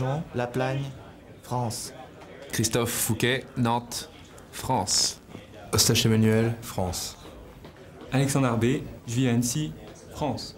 Orion-Najon, La Plagne, France. Christophe Fouquet, Nantes, France. Eustache Emmanuel, France. Alexandre Arbé, je vis à Annecy, France.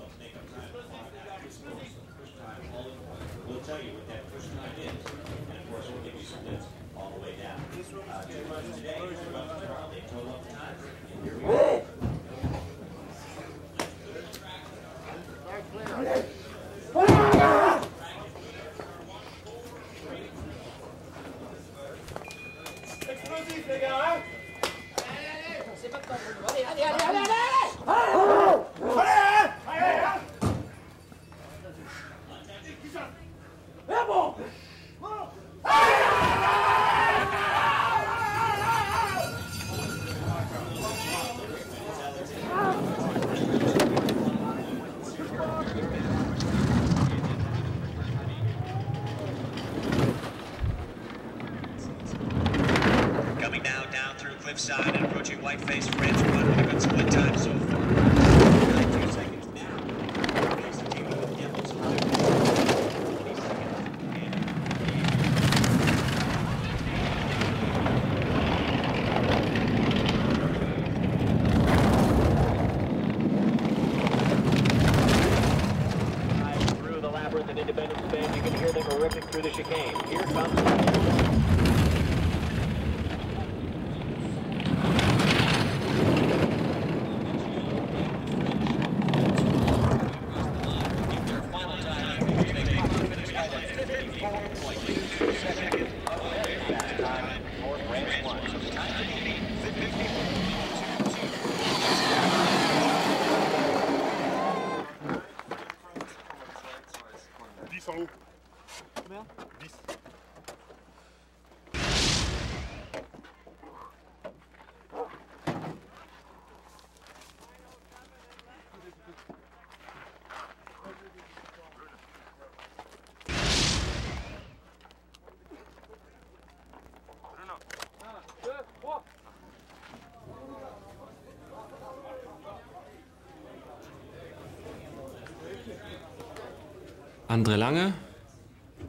André Lange,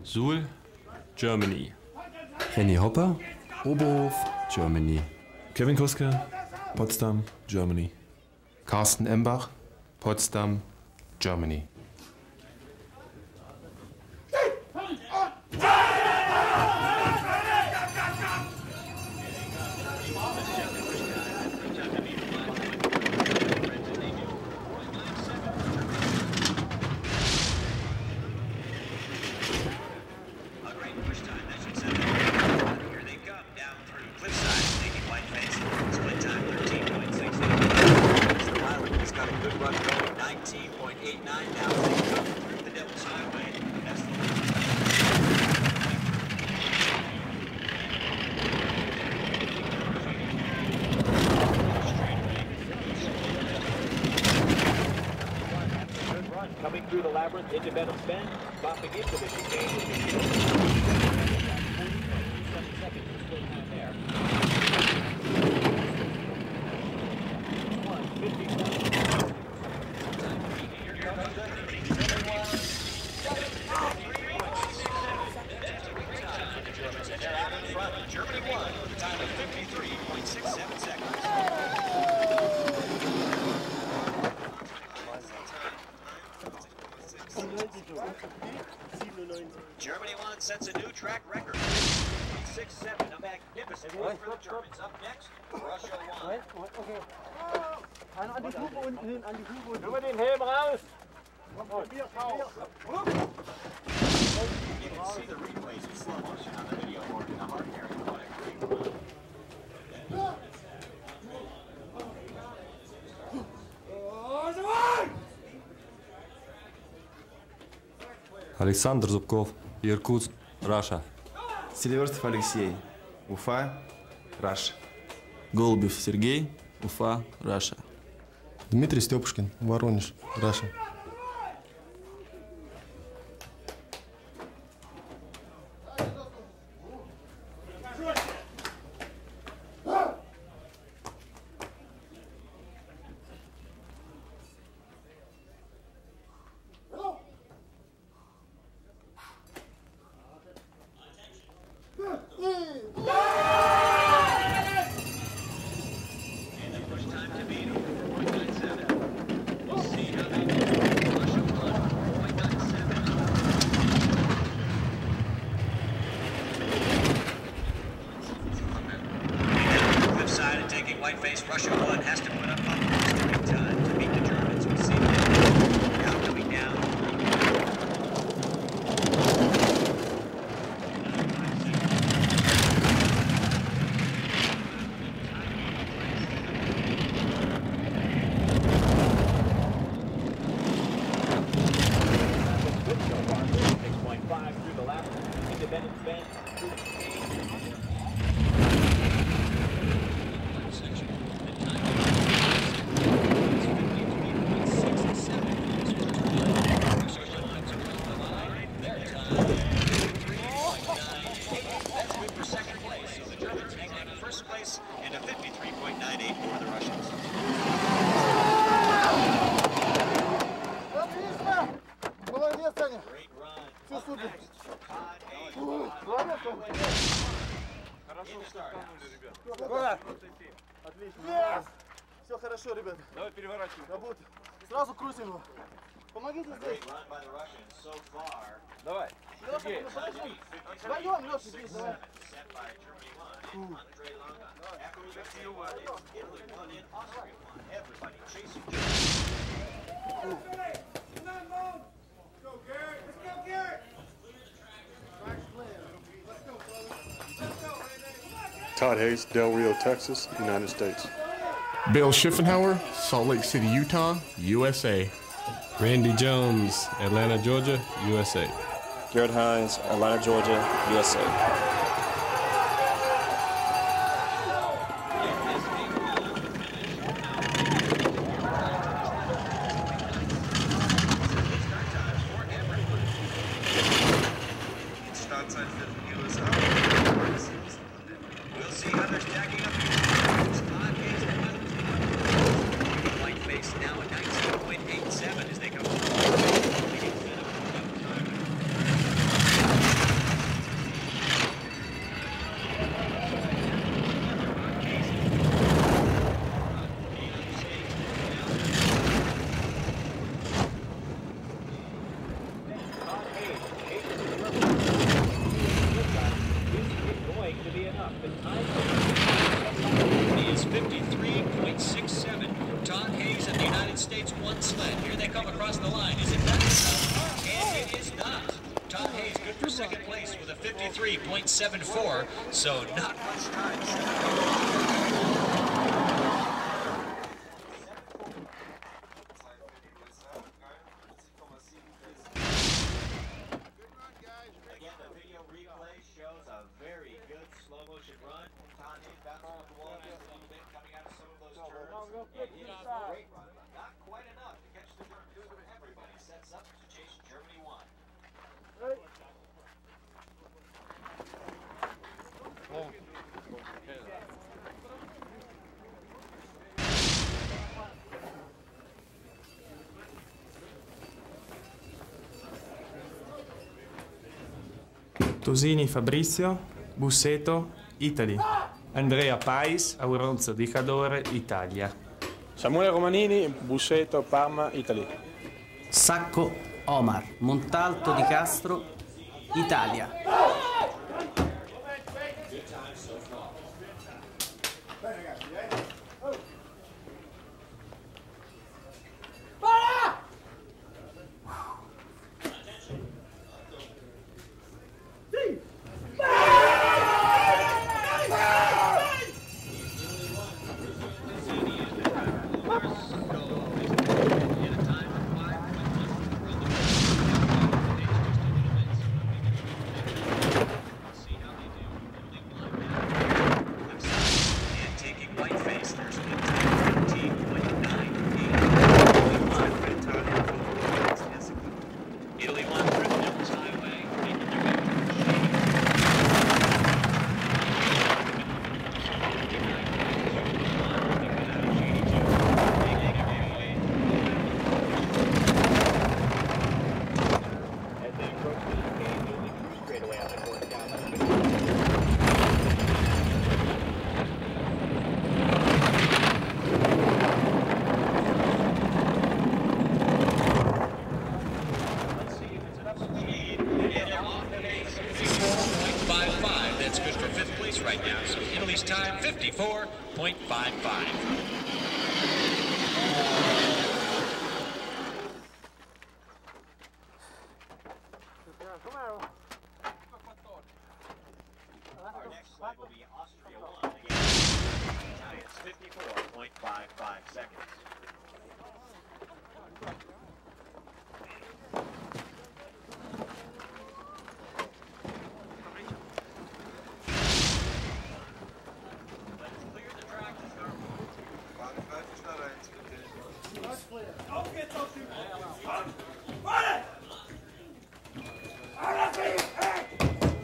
Suhl, Germany. Henny Hopper, Oberhof, Germany. Kevin Kuske, Potsdam, Germany. Carsten Embach, Potsdam, Germany. Okay. An, an die Grube unten hin, an die Grube unten. Über den Helm raus! Komm, probier, probier. You can see the replays in slow motion on the video board in the hard carrying product. Александр Зубков, Иркутск, Раша. Селиверстов Алексей, Уфа, Раша. Голубев Сергей, Уфа, Раша. Дмитрий Степушкин, Воронеж, Раша. Помогите здесь. Давай. Вдвоем, Леша, здесь. Давай. Todd Hayes, Del Rio, Texas, United States. Bill Schuffenhauer, Salt Lake City, Utah, USA. Randy Jones, Atlanta, Georgia, USA. Garrett Hines, Atlanta, Georgia, USA. Hey, you know, great but not quite enough to catch the Germans when everybody sets up to chase Germany 1. Right. Oh. Tosini Fabrizio, Busseto, Italy. Andrea Pais, Auronzo di Cadore, Italia. Samuele Romanini, Busseto, Parma, Italia. Sacco Omar, Montalto di Castro, Italia.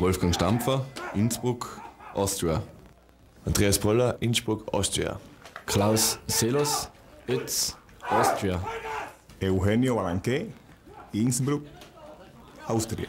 Wolfgang Stampfer, Innsbruck, Austria. Andreas Poller, Innsbruck, Austria. Klaus Selos, Ötz, Austria. Eugenio Balanqué, Innsbruck, Austria.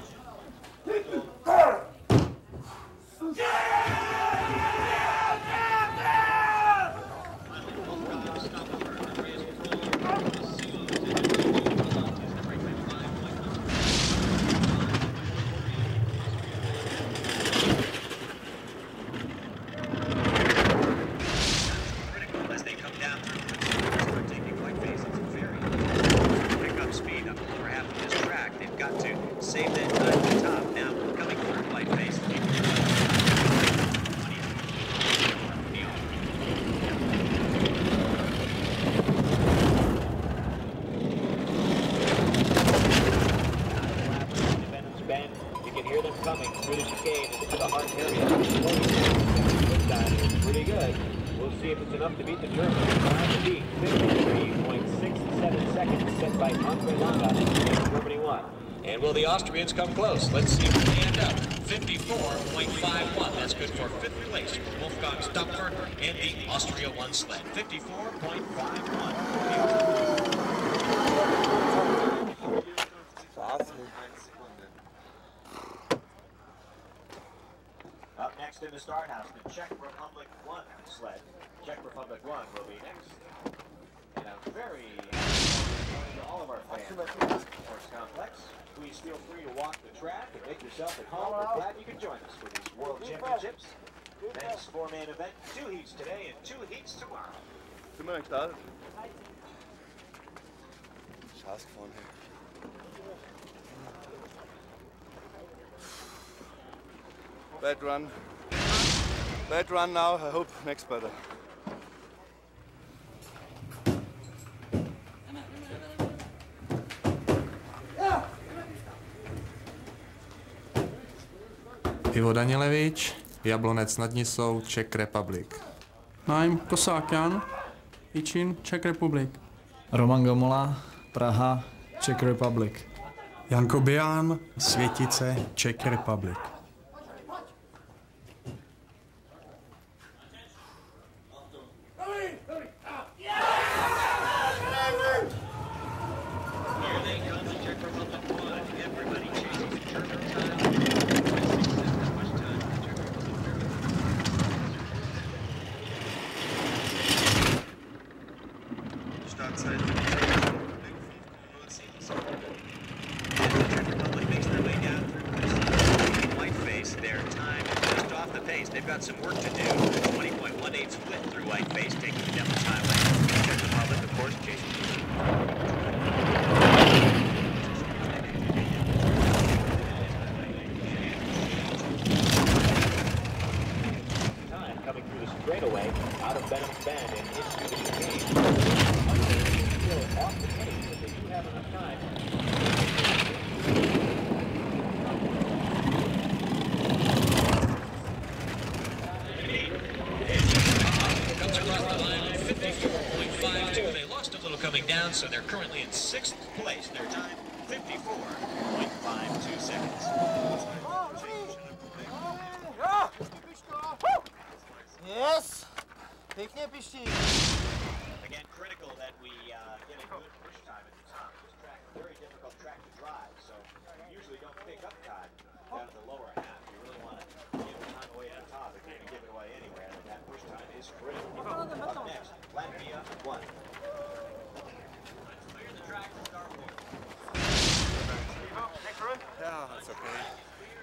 Austrians come close? Let's see where they end up. 54.51. That's good for fifth place for Wolfgang Stampfer and the Austria One sled. 54.51. Up next in the start house, the Czech Republic One sled. Czech Republic One will be next. And a very to all of our fans Complex. Please feel free to walk the track and make yourself at home. We're glad you could join us for these World Championships. Men's four-man event, two heats today and two heats tomorrow. Sind wir gestartet? Scheiß gefahren, hey. Bad run. Bad run now, I hope next better. Ivo Danilevič, Jablonec nad Nisou, Czech Republic. I'm Kosákjan, Ičin, Czech Republic. Roman Gomola, Praha, Czech Republic. Janko Bian, Světice, Czech Republic. Down, so they're currently in sixth place. Their time, 54.52 seconds. Yes! Pěkně piští. Again, critical that we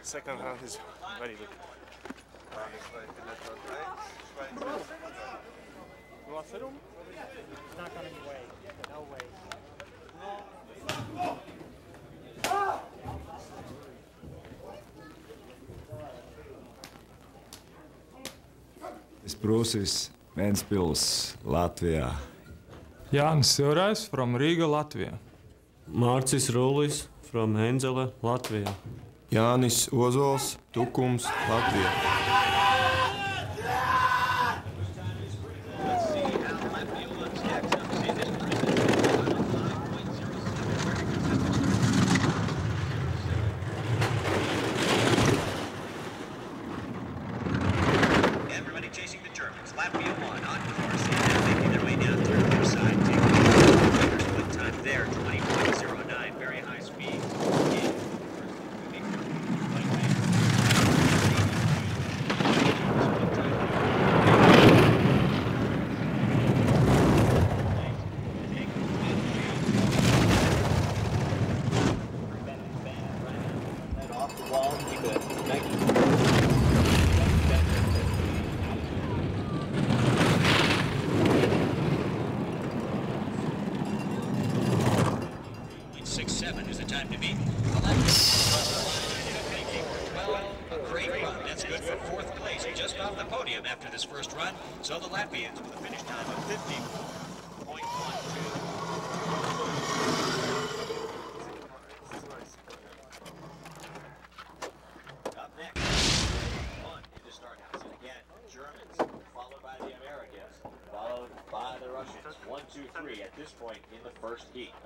Second round is very good. You want to him? It's not coming away. No way. Brusis, Ventspils, Latvijā. Jānis Silrais from Riga, Latvija. Mārcis Rūlis from Henzele, Latvija. Jānis Ozols, Tukums, Latvija.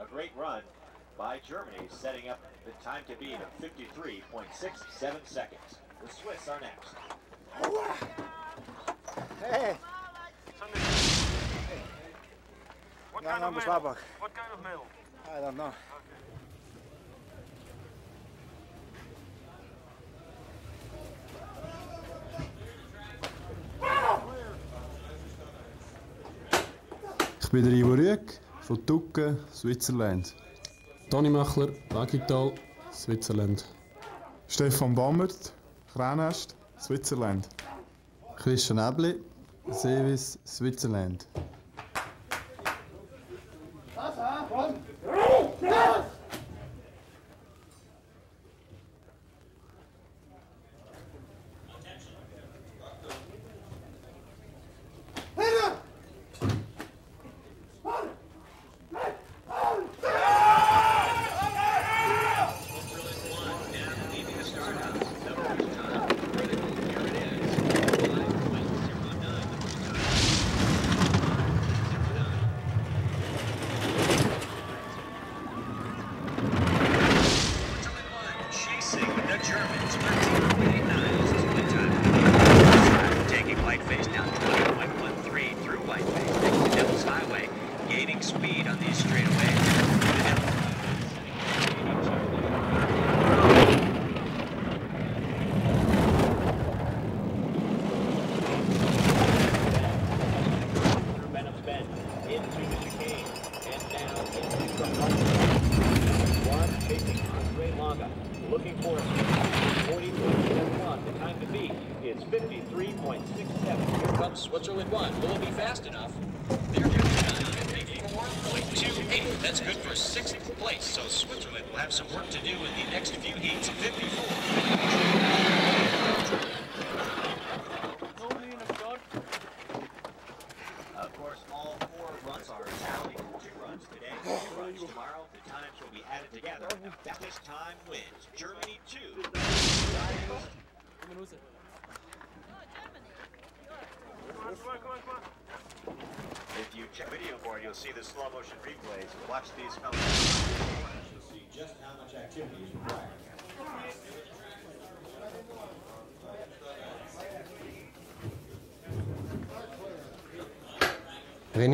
a great run by Germany, setting up the time to beat of 53.67 seconds. The Swiss are next. Hey. What kind, no, no, of metal? what kind of metal? I don't know. Okay. Speederijen Rüeg. von Tucken, Switzerland. Toni Machler, Lagital, Switzerland. Stefan Bammert, Kranest, Switzerland. Christian Ebli, Sevis, Switzerland. It's 53.67. Here comes Switzerland 1. Will it be fast enough? They're doing 4.28. That's good for sixth place, so Switzerland will have some work to do in the next few heats. 54.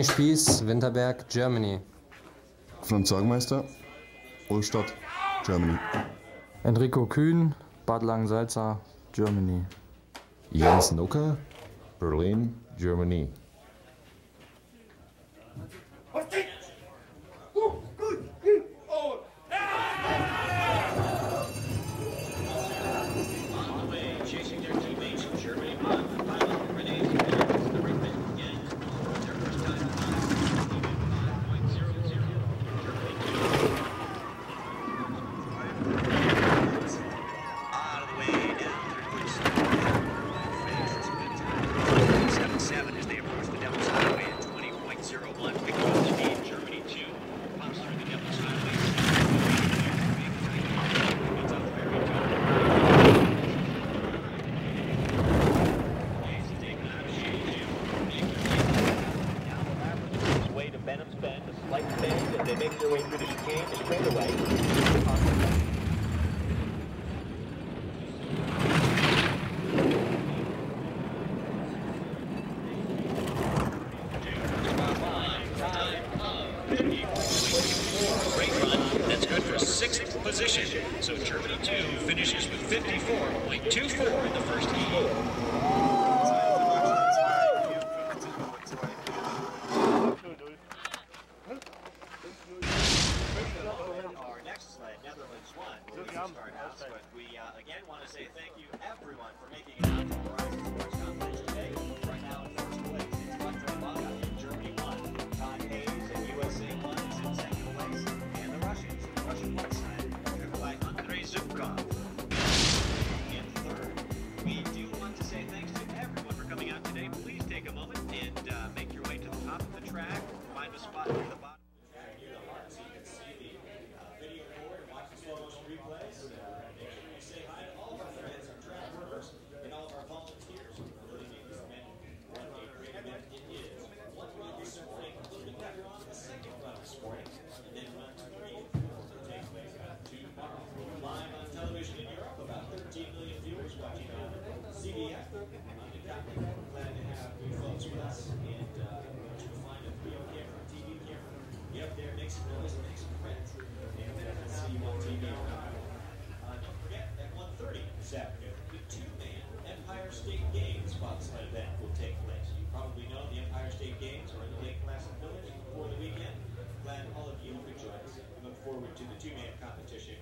Toni Spieß, Winterberg, Germany. Franz Sorgmeister, Ulstadt, Germany. Enrico Kühn, Bad Langensalza, Germany. Jens Nucker, Berlin, Germany. forward to the two-man competition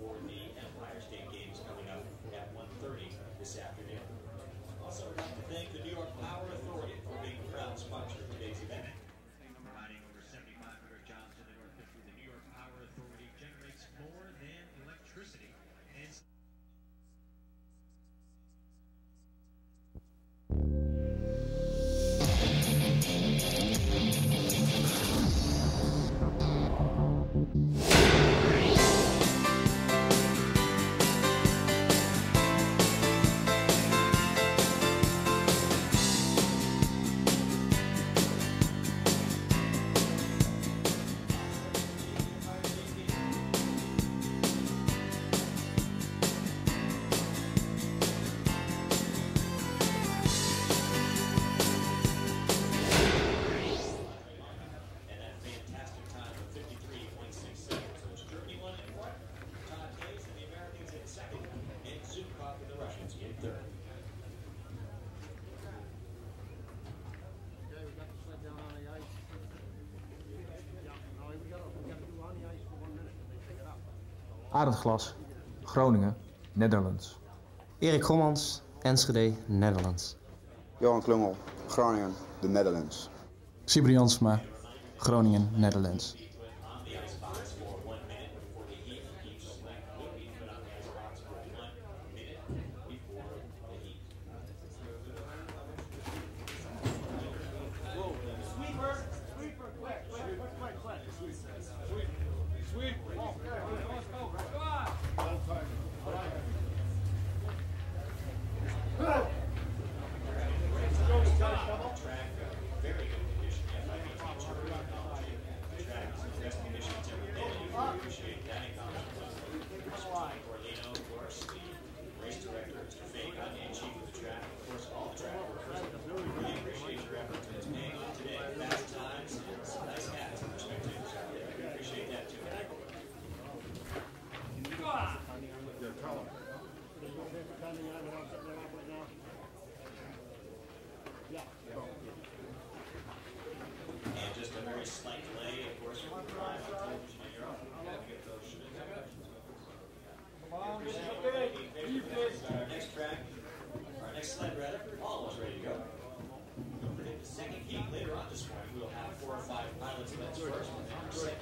for the Empire State Games coming up at 1.30 this afternoon. Also, I'd like to thank the New York Power Authority for being the proud sponsor of today's event. Arend Glas, Groningen, Netherlands. Erik Grommans, Enschede, Netherlands. Johan Klungel, Groningen, de Netherlands. Sibriansma, Groningen, Netherlands. Next track, our next sled rather, almost ready to go. The second heat later on this morning. We'll have four or five pilots' events first, and then our second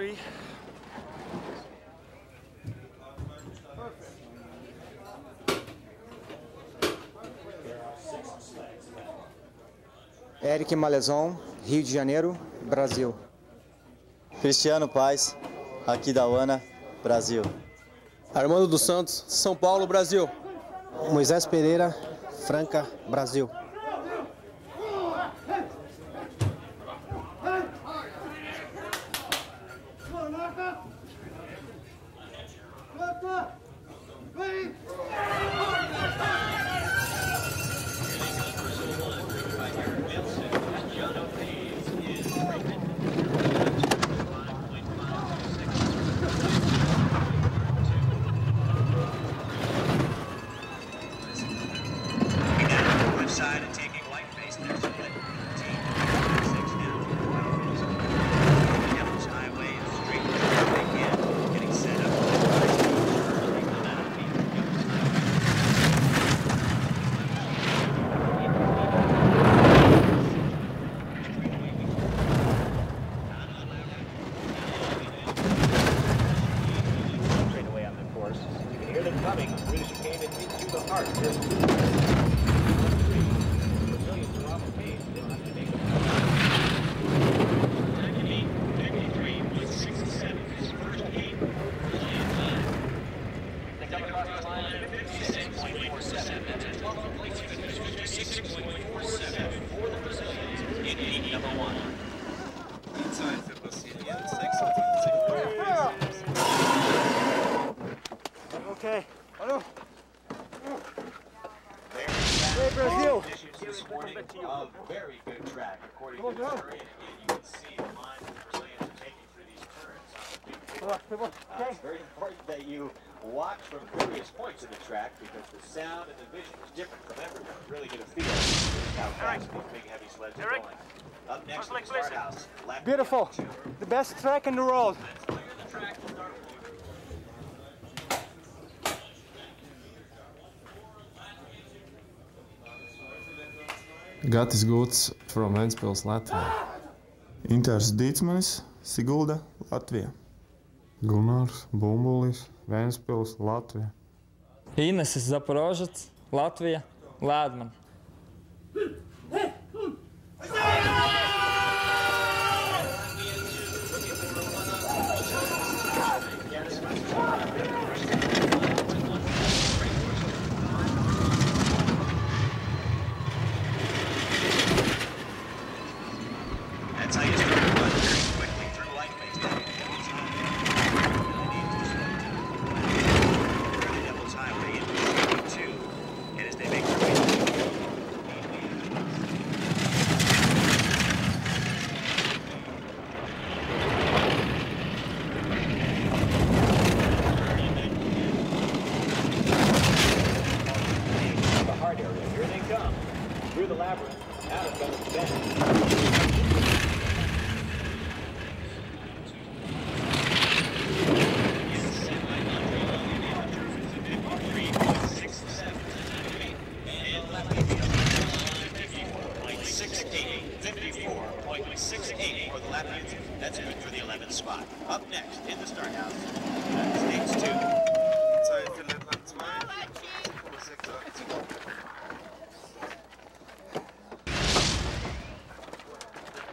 three. Eric Malezon, Rio de Janeiro, Brasil. Cristiano Paz, aqui da UANA, Brasil. Armando dos Santos, São Paulo, Brasil. Moisés Pereira, Franca, Brasil. Watch from various points of the track because the sound and the vision is different from everywhere. Really get a feel of how fast these big heavy sleds are going. Up next is the start house. Beautiful. The best track in the world. Gatis Guts from Ventspils, Latvija. Intars Dīcmanis, Sigulda, Latvija. Gunārs Bumbulis, Vēnspils, Latvija. Ineses Zaporožets, Latvija, Lēdmana. Hey! 4.68 for the Latvians. That's good for the 11th spot. Up next in the start house, United States 2. 2.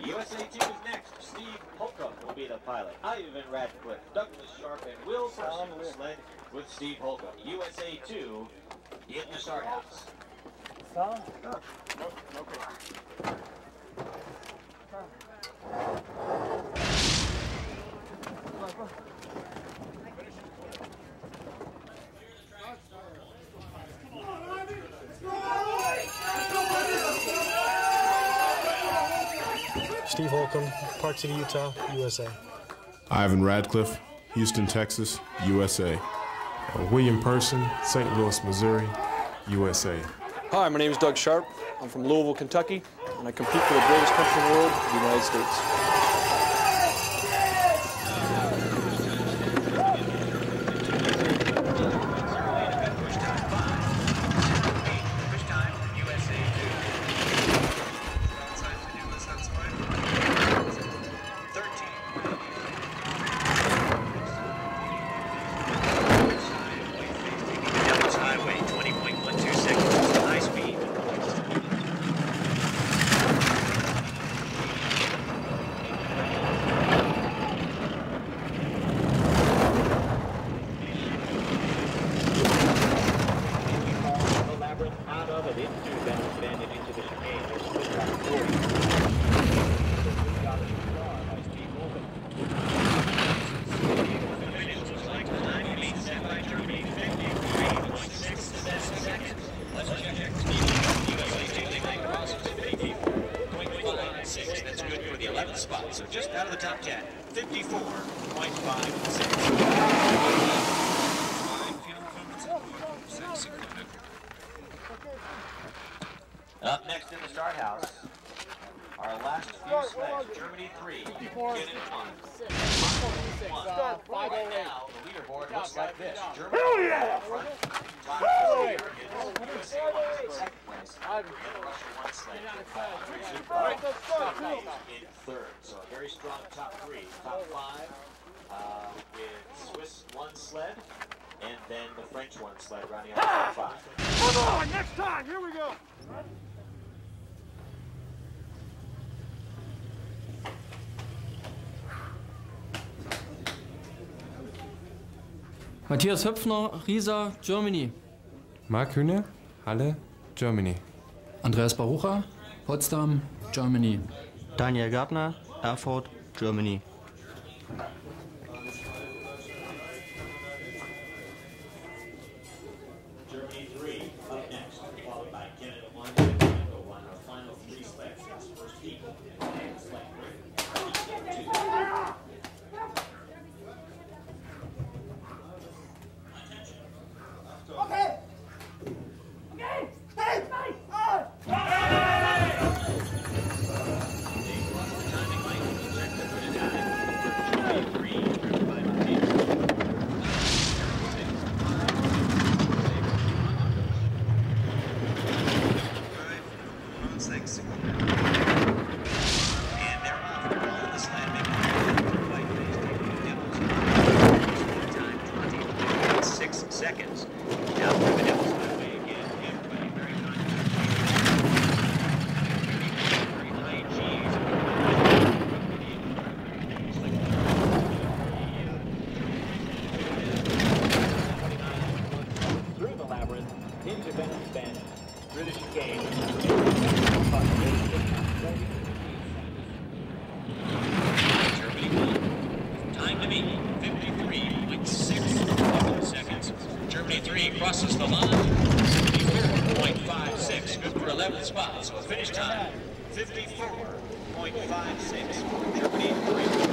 USA 2 is next. Steve Holcomb will be the pilot. Ivan Radcliffe, Douglas Sharp, and Will Brown will sled with Steve Holcomb. USA 2 in the start house. No. Steve Holcomb, Park City, Utah, USA. Ivan Radcliffe, Houston, Texas, USA. William Person, St. Louis, Missouri, USA. Hi, my name is Doug Sharp. I'm from Louisville, Kentucky, and I compete for the greatest country in the world, the United States. Come on, next time. Here we go. Matthias Höpfner, Riesa, Germany. Mark Hühne, Halle, Germany. Andreas Barucha, Potsdam, Germany. Daniel Gartner, Erfurt, Germany. five, six, three, three.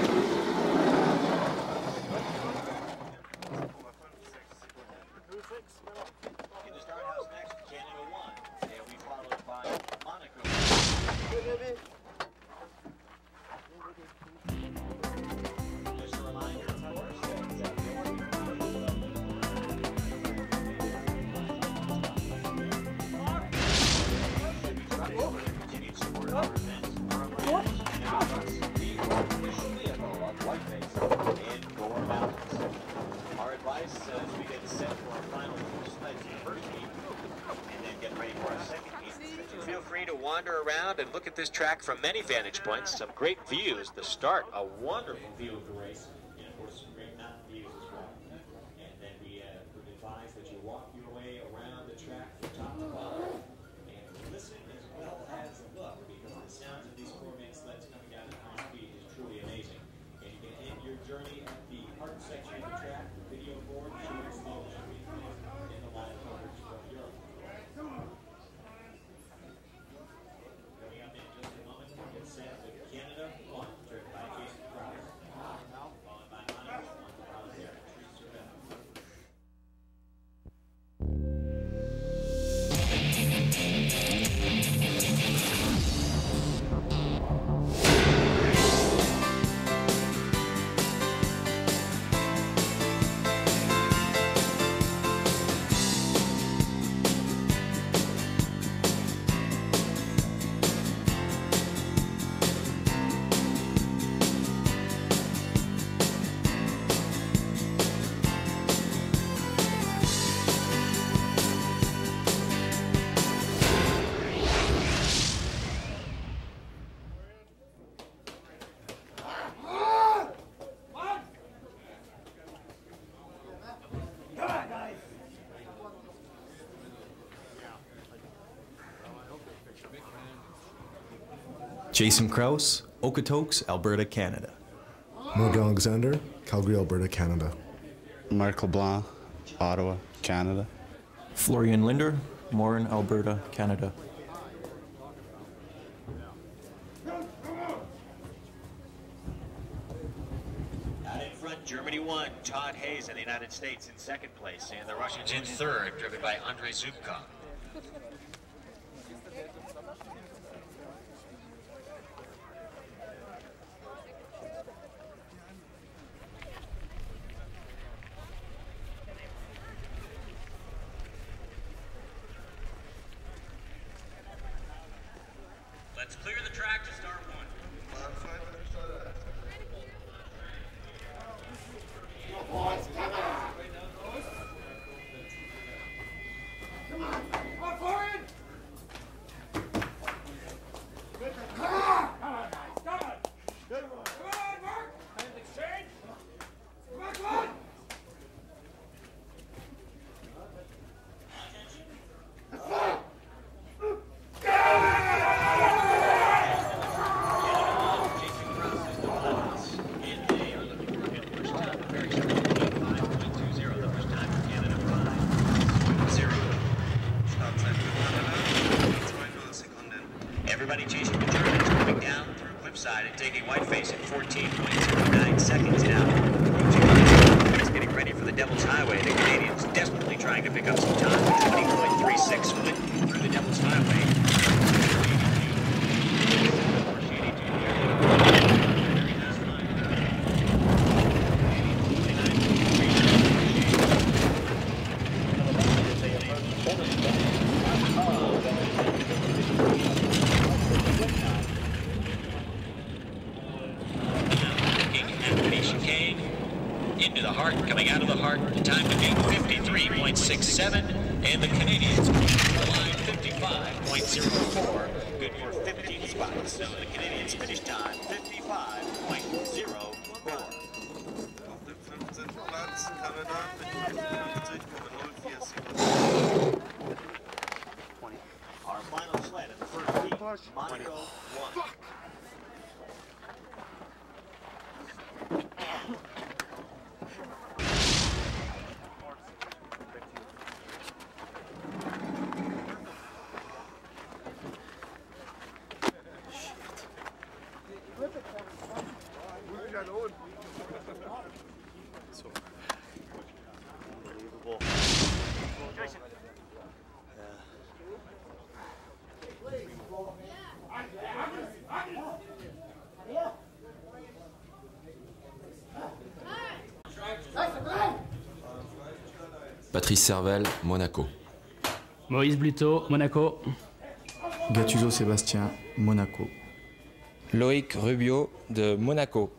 at this track from many vantage points, some great views. The start, a wonderful view of the Jason Kraus, Okotoks, Alberta, Canada. Morgan Alexander, Calgary, Alberta, Canada. Mark LeBlanc, Ottawa, Canada. Florian Linder, Morin, Alberta, Canada. Germany won. Todd Hays in the United States in second place, and the Russians in third, driven by Andrei Zubkov. Together. Patrice Serval, Monaco. Moïse Bluto, Monaco. Gattuso Sébastien, Monaco. Loïc Rubio de Monaco.